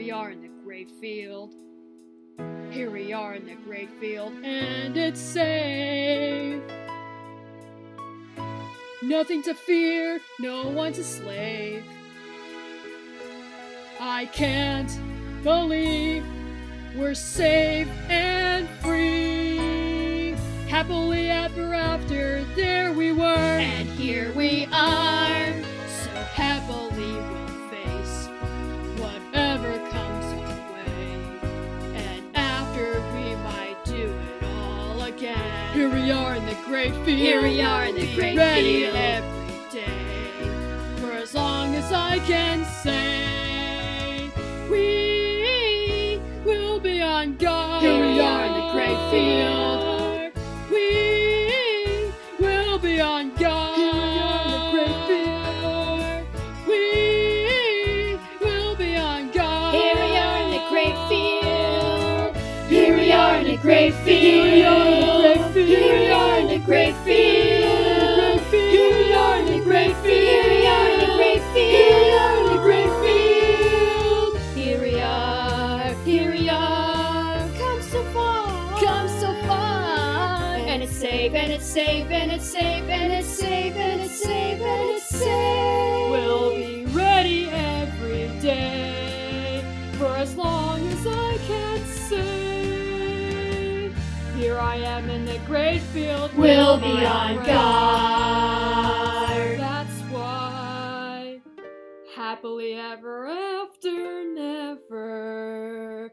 we are in the great field. Here we are in the great field, and it's safe. Nothing to fear, no one's a slave. I can't believe we're safe and free. Happily Here we are in the great field. Here we are in the great ready field. every day. For as long as I can say, we will be on guard. Here we are in the great field. We will be on guard. Here we are in the great field. We will be on guard. Here we are in the great field. Here we are in the great Here And it's safe. And it's safe. And it's safe. And it's safe. And it's safe. And it's safe. We'll be ready every day for as long as I can say. Here I am in the great field. We'll be on guard. That's why happily ever after, never.